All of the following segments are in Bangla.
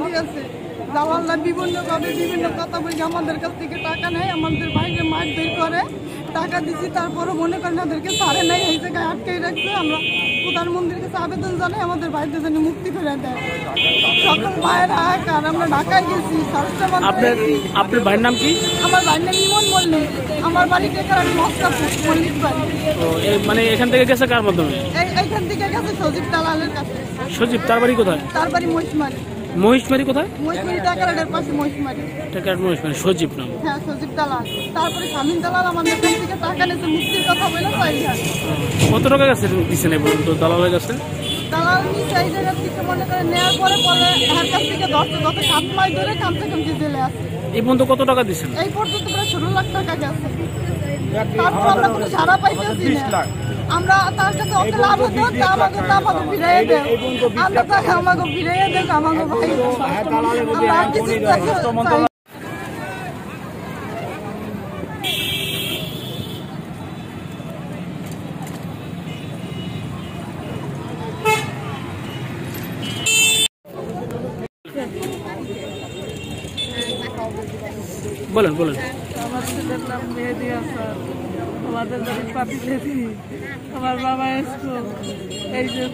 বন্দি আছে। দালাল্লা বিভিন্নভাবে বিভিন্ন কথা বলে আমাদের কাছ থেকে টাকা নেয় আমাদের বাইরে মারধর করে টাকা দিছি তারপরে মনে করেন ওদেরকে ছাড়ে নাই এই জায়গায় আটকাই রাখছে। আমরা প্রধানমন্ত্রীর কাছে আবেদন জানাই আমাদের বাইরে যেন মুক্তি করে দেয়। সকল ভাইয়েরা এক আর আমরা ঢাকায় গেছি আপনার ভাইয়ের নাম কি? আমার বাড়ির নাম ইমন মল্লিক। আমার বাড়ি টেকার মস্কাপুর মল্লিক বাড়ি মানে এখান থেকে গেছে কার মাধ্যমে? এই এইখান থেকে গেছে সজীব দালালের কাছে। সজীব তার বাড়ি কোথায়? তার বাড়ি মহিষমারি। মহিষমারি কোথায়? মহিষমারি টাকারের পাশে মহিষমারি টাকার মহিষমারি সজীব নাম। হ্যাঁ সজীব দালাল। তারপরে স্বামীন দালাল আমাদের কাছ থেকে টাকা নিয়েছে মুক্তির কথা বলে তাই হ্যাঁ কত টাকা গেছে দিচ্ছেন এই পর্যন্ত? দালালের কাছে? দালাল নিচে এই জায়গা থেকে মনে করে নেওয়ার পরে পরে এর কাছ থেকে দশ গত সাত মাস ধরে কামতে কামতে জেলে আছে। এই পর্যন্ত কত টাকা দিচ্ছেন এই পর্যন্ত প্রায় ষোলো লাখ টাকা গেছে। তারপর আমরা কোনো সারা পাইতেছি না। আমরা তার কাছে অত লাভ হতো তা আমাকে তা আমাকে ফিরাইয়ে দেয় আমরা তাকে আমাকে ফিরাইয়ে দেয় আমাকে ভাই। আমরা আর কিছু চাই। বলেন বলেন আমার ছেলের নাম মেহেদি হাসান আমাদের পাপি দেখি। আমার বাবা স্কুল এই যে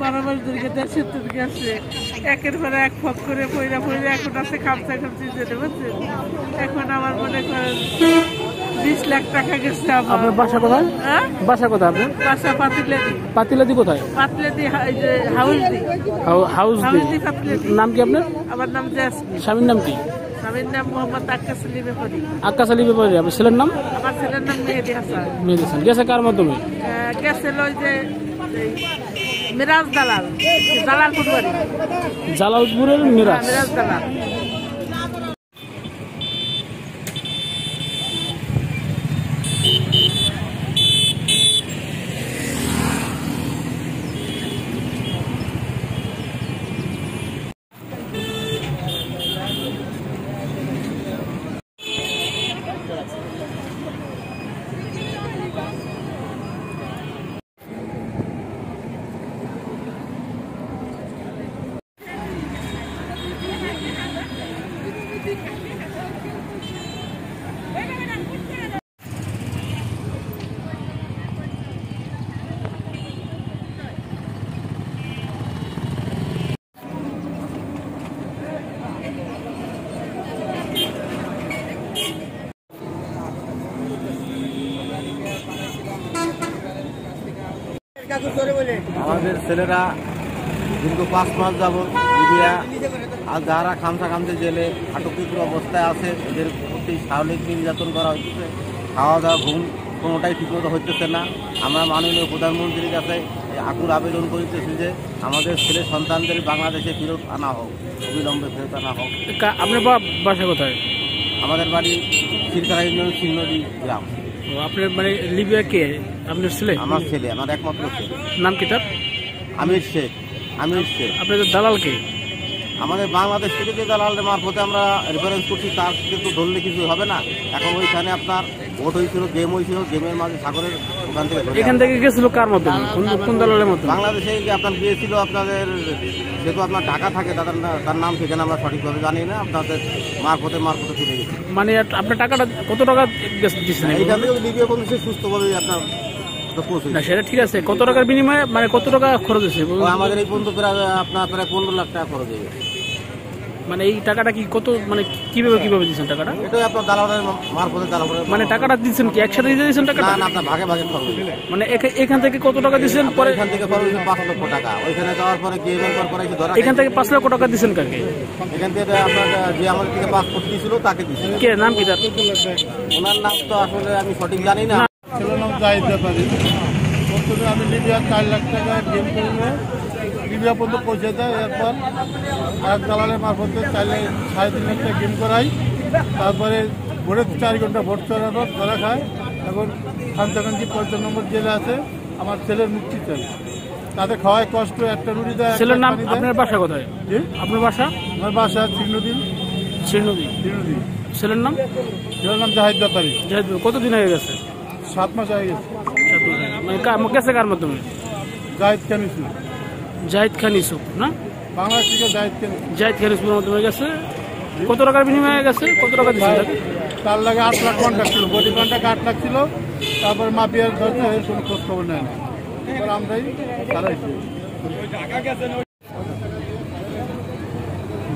দিকে দেশের থেকে গেছে একের পরে এক ফক করে পয়রা পয়রা এখন আছে খামচা খামচি যেতে পারছেন এখন আমার মনে করেন বিশ লাখ টাকা গেছে আমার। আপনার বাসা কোথায়? হ্যাঁ? বাসা কোথায় আপনার? বাসা পাতিলেদি পাতিলাদি কোথায়? পাতলেদি এই যে হাউস দি হাউ- হাউস দি নাম কি আপনার? আমার নাম জাসমিন। স্বামীর নাম কি? স্বামীর নাম মোহাম্মদ আক্কাস আলী ব্যাপারী আকাশ আলী ব্যাপারী আপনার ছেলের নাম? আমার ছেলের নাম মেহেদি হাসান। মেহেদি হাসান। গেছে কার মাধ্যমে? আহ, গেছিল ওই যে মিরাজ দালাল দালাল ফুটবাড়ি জালালপুরের হ্যাঁ, মিরাজ মিরাজ দালাল। আমাদের ছেলেরা দীর্ঘ পাঁচ মাস যাব লিবিয়া আর যারা খামসা খামসে জেলে আটকিত অবস্থায় আছে এদের প্রতি শারীরিক নির্যাতন করা হচ্ছে। খাওয়া দাওয়া ঘুম কোনোটাই ঠিকমতো হচ্ছে না। আমরা মাননীয় প্রধানমন্ত্রীর কাছে এই আকুল আবেদন করিতেছি যে আমাদের ছেলে সন্তানদের বাংলাদেশে ফেরত আনা হোক অবিলম্বে ফেরত আনা হোক। আপনার বা- বাসা কোথায়? আমাদের বাড়ি চিরকারা ইউনিয়ন গ্রাম। আপনার মানে লিবিয়া কে? আপনার ছেলে? আমার ছেলে আমার একমাত্র ছেলে। নাম কি তার? আমির শেখ আমির শেখ। আপনাদের দালাল কে? আমাদের বাংলাদেশ থেকে যে দালালের মারফতে আমরা রেফারেন্স করছি তার কিন্তু ধরলে কিছু হবে না। এখন ওইখানে আপনার ভোট হয়েছিল গেম হয়েছিল গেমের মাঝে সাগরের ওখান থেকে এখান থেকে গেছিল কার মাধ্যমে? কোন কোন দালালের মাধ্যমে? বাংলাদেশে আপনার গিয়েছিল আপনাদের যেহেতু আপনার টাকা থাকে তাদের তার নাম ঠিকানা আমরা সঠিকভাবে জানি না আপনাদের মারফতে মারফতে চলে গেছে। মানে আপনার টাকাটা কত টাকা দিচ্ছেন এইখান থেকে লিবিয়া পর্যন্ত সে সুস্থভাবে আপনার না সেটা ঠিক আছে। কত টাকার বিনিময়ে মানে কত টাকা খরচ হয়েছে? আমাদের এই পর্যন্ত প্রায় আপনার প্রায় পনেরো লাখ টাকা খরচ হয়ে গেছে। মানে এই টাকাটা কি কত মানে কীভাবে কীভাবে দিচ্ছেন টাকাটা? এটাই আপনার দালালের মারফতে দালালের মানে টাকাটা দিচ্ছেন কি একসাথে দিয়ে দিয়েছেন টাকাটা? না আপনার ভাগে ভাগে খরচ মানে এখা- এখান থেকে কত টাকা দিচ্ছেন পরে পরে এখান থেকে খরচ হয়েছে পাঁচ লক্ষ টাকা। ওইখানে যাওয়ার পরে গেমের পর পরে ধরা এখান থেকে পাঁচ লক্ষ টাকা দিচ্ছেন কাকে? এখান থেকে আপনার যে আমার থেকে পাসপোর্ট দিয়েছিল তাকে দিয়েছিল কে নাম কি তার? ওনার নাম তো আসলে আমি সঠিক জানি না। ছেলের নাম জাহিদ ব্যাপারী। প্রথমে আমি লিবিয়া চার লাখ টাকা গেম করে লিবিয়া পর্যন্ত পৌঁছে দেয়। এরপর এক দালালের মারফতে চার লাখ সাড়ে তিন লাখ টাকা গেম করাই। তারপরে ভোরে চার ঘণ্টা ভোট চড়ানো ধরা খায়। এখন খানসাকান্তি পঞ্চাশ নম্বর জেলে আছে। আমার ছেলের মুক্তি চাই। তাতে খাওয়ায় কষ্ট একটা রুটি দেয় ছেলের নাম আপনার বাসা কোথায়? আপনার বাসা? আমার বাসা চিহ্নদিন শ্রীনদী চিহ্নদিন ছেলের নাম? ছেলের নাম জাহিদ ব্যাপারী জাহিদ কতদিন হয়ে গেছে? সাত মাস হয়ে গেছে। সাত মাস হয়ে গেছে। মানে গেছে কার মাধ্যমে? জাহিদ কেন জাহিদ খান ইসুফ না? বাংলাদেশ থেকে দায়িত্ব কেন জাহিদ খারিজপুরের মাধ্যমে গেছে। কত টাকার বিনিময়ে গেছে? কত টাকা দিচ্ছে তার লাগে আট লাখ কন্ট্যাক্ট ছিল। বডি কন্ট্যাক্ট আট লাখ ছিল? তারপরে মাফিয়ার ধরছে এর কোনো খোঁজ খবর নেয় না। এবার আমরাই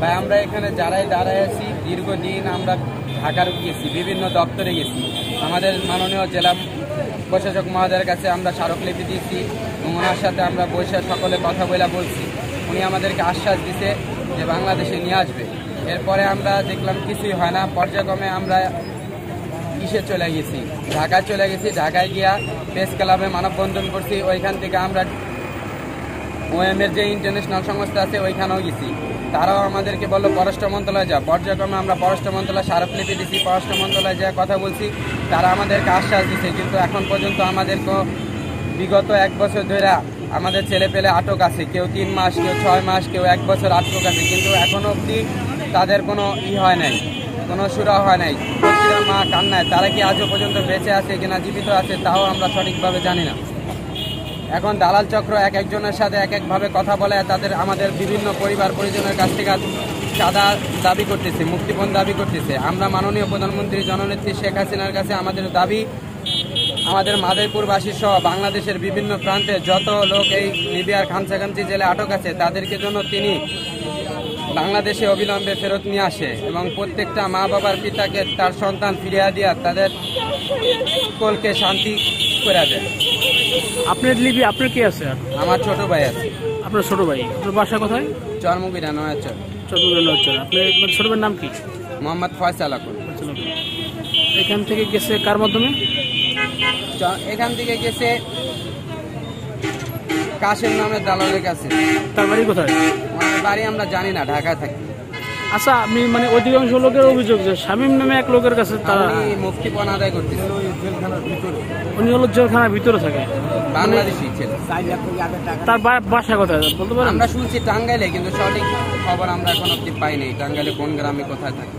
ভাই আমরা এখানে যারাই দাঁড়ায় আছি দীর্ঘদিন আমরা ঢাকার গেছি বিভিন্ন দপ্তরে গেছি। আমাদের মাননীয় জেলা প্রশাসক মহোদয়ের কাছে আমরা স্মারকলিপি দিয়েছি। ওনার সাথে আমরা বসে সকলে কথা বলে বলছি। উনি আমাদেরকে আশ্বাস দিছে যে বাংলাদেশে নিয়ে আসবে। এরপরে আমরা দেখলাম কিছুই হয় না। পর্যায়ক্রমে আমরা কিসে চলে গেছি, ঢাকায় চলে গেছি। ঢাকায় গিয়া প্রেস ক্লাবে মানববন্ধন করছি। ওইখান থেকে আমরা ওএমের যে ইন্টারন্যাশনাল সংস্থা আছে, ওইখানেও গেছি। তারাও আমাদেরকে বলল, পররাষ্ট্র মন্ত্রণালয়ে যা পর্যায়ক্রমে আমরা পররাষ্ট্র মন্ত্রণালয় স্মারকলিপি দিছি। পররাষ্ট্র মন্ত্রণালয়ে যা কথা বলছি। তারা আমাদেরকে আশ্বাস দিছে কিন্তু এখন পর্যন্ত আমাদেরকে বিগত এক বছর ধরে আমাদের ছেলে পেলে আটক আছে। কেউ তিন মাস, কেউ ছয় মাস, কেউ এক বছর আটক আছে। কিন্তু এখনও অবধি তাদের কোনো ই হয় নাই, কোনো সুরা হয় নাই। মা কান্নায়, তারা কি আজও পর্যন্ত বেঁচে আছে কিনা, জীবিত আছে, তাও আমরা সঠিকভাবে জানি না। এখন দালাল চক্র এক একজনের সাথে এক একভাবে কথা বলে, তাদের আমাদের বিভিন্ন পরিবার পরিজনের কাছ থেকে চাঁদা দাবি করতেছে, মুক্তিপণ দাবি করতেছে। আমরা মাননীয় প্রধানমন্ত্রী, জননেত্রী শেখ হাসিনার কাছে আমাদের দাবি আমাদের মাদারীপুরবাসী সহ বাংলাদেশের বিভিন্ন প্রান্তে যত লোক এই লিবিয়ার খামসাখামসি জেলে আটক আছে তাদেরকে জন্য তিনি বাংলাদেশে অবিলম্বে ফেরত নিয়ে আসে এবং প্রত্যেকটা মা বাবার পিতাকে তার সন্তান ফিরিয়ে দিয়া তাদের কোলকে শান্তি করে দেয়। আপনার লিপি আপনার কি আছে? আমার ছোট ভাই আছে। আপনার ছোট ভাই আপনার বাসা কোথায়? চর্মবিরা নয়াচর। চট্টগ্রাম অঞ্চল আপনার আপনার ছোট ভাইয়ের নাম কি? মোহাম্মদ ফয়সাল আকুন এখান থেকে গেছে কার মাধ্যমে? এখান থেকে গেছে কাশেম নামের দালালের কাছে। তার বাড়ি কোথায়? বাড়ি আমরা জানি না ঢাকায় থাকি। আচ্ছা আমি মানে অধিকাংশ লোকের অভিযোগ যে শামীম নামে এক লোকের কাছে তারা উনি মুক্তিপণ আদায় করতেছে। উনি হলো জেলখানার ভিতরে থাকে। বাংলাদেশি ছেলে। তার বাসা কোথায়? বলতে পারেন? আমরা শুনছি টাঙ্গাইলে কিন্তু সঠিক খবর আমরা এখন অব্দি পাইনি। টাঙ্গাইলে কোন গ্রামে কোথায় থাকে?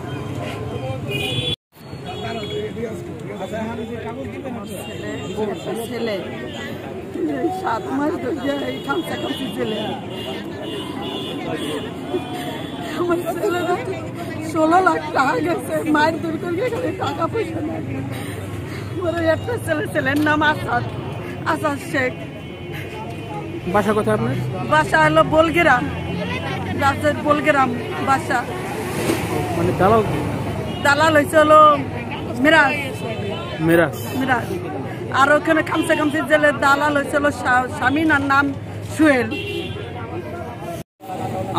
ছেলে। সাত মাস ধরে এই খামসা খামসি ছেলে। আমার ছেলেরা ষোলো লাখ টাকা গেছে মায়ের দূর করে টাকা পয়সা নেই একটা ছেলে ছেলের নাম আসাদ আসাদ শেখ। বাসা কোথায় আপনার? বাসা হলো বলগেরাম রাজের বলগেরাম বাসা। মানে দালাল? দালাল হয়েছে হলো মিরাজ। মেরাজ। মিরাজ। আর ওখানে খামসা খামসি জেলে দালাল হয়েছিল স্বামীনার নাম সুহেল।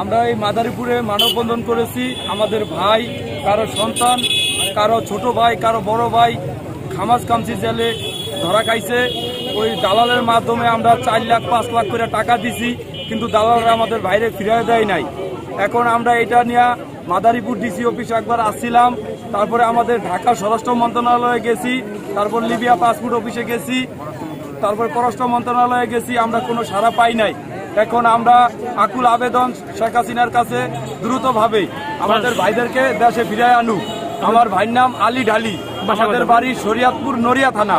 আমরা এই মাদারীপুরে মানববন্ধন করেছি। আমাদের ভাই, কারও সন্তান, কারও ছোট ভাই, কারও বড় ভাই খামাজ কামসি জেলে ধরা খাইছে। ওই দালালের মাধ্যমে আমরা চার লাখ, পাঁচ লাখ করে টাকা দিছি, কিন্তু দালালরা আমাদের বাইরে ফিরিয়ে দেয় নাই। এখন আমরা এটা নিয়ে মাদারীপুর ডিসি অফিসে একবার আসছিলাম। তারপরে আমাদের ঢাকা স্বরাষ্ট্র মন্ত্রণালয়ে গেছি। তারপর লিবিয়া পাসপোর্ট অফিসে গেছি তারপর পররাষ্ট্র মন্ত্রণালয়ে গেছি আমরা কোনো সাড়া পাই নাই। এখন আমরা আকুল আবেদন শেখ হাসিনার কাছে দ্রুতভাবে আমাদের ভাইদেরকে দেশে ফিরে আনুক। আমার ভাইয়ের নাম আলী ঢালি আমাদের বাড়ি শরিয়াতপুর নড়িয়া থানা।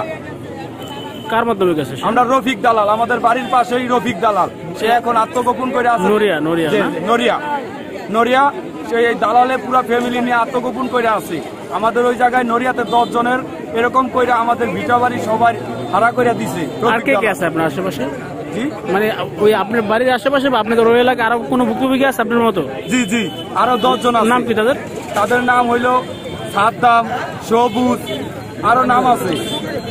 কার মাধ্যমে গেছে আমরা রফিক দালাল আমাদের বাড়ির পাশেই রফিক দালাল। সে এখন আত্মগোপন করে আছে। নড়িয়া, নড়িয়া, নড়িয়া। নড়িয়া সেই দালালে পুরা ফ্যামিলি নিয়ে আত্মগোপন করে আছে। আমাদের ওই জায়গায় নড়িয়াতে দশ জনের এরকম করে আমাদের ভিটা বাড়ি সবাই ভাড়া করে দিছে। আর কে কে আছে আপনার আশেপাশে? জি? মানে ওই আপনার বাড়ির আশেপাশে বা আপনাদের ওই এলাকায় আরও কোনো ভুক্তভোগী আছে আপনার মতো? জি জি। আরও দশ জন নাম কি তাদের? তাদের নাম হইল সাদ্দাম সবুজ আরও নাম আছে।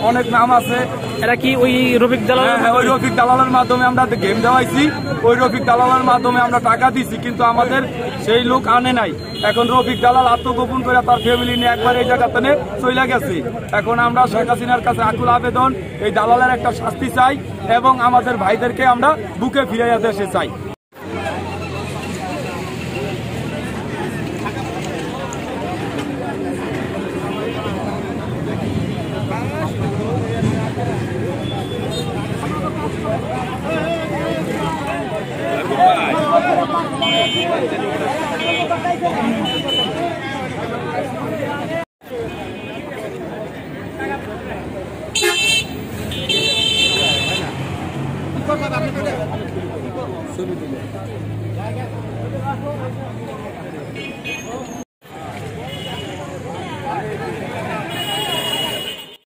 অনেক নাম আছে। এরা কি ওই রফিক দালাল? হ্যাঁ, হ্যাঁ, ওই রফিক দালালের মাধ্যমে আমরা গেম দেওয়াইছি। ওই রফিক দালালের মাধ্যমে আমরা টাকা দিছি কিন্তু আমাদের সেই লোক আনে নাই। এখন রফিক দালাল আত্মগোপন করে তার ফ্যামিলি নিয়ে একবার এই জায়গাতে চলে গেছে। এখন আমরা শেখ হাসিনার কাছে আকুল আবেদন এই দালালের একটা শাস্তি চাই এবং আমাদের ভাইদেরকে আমরা বুকে ফিরাইয়া দেশে চাই। Söyle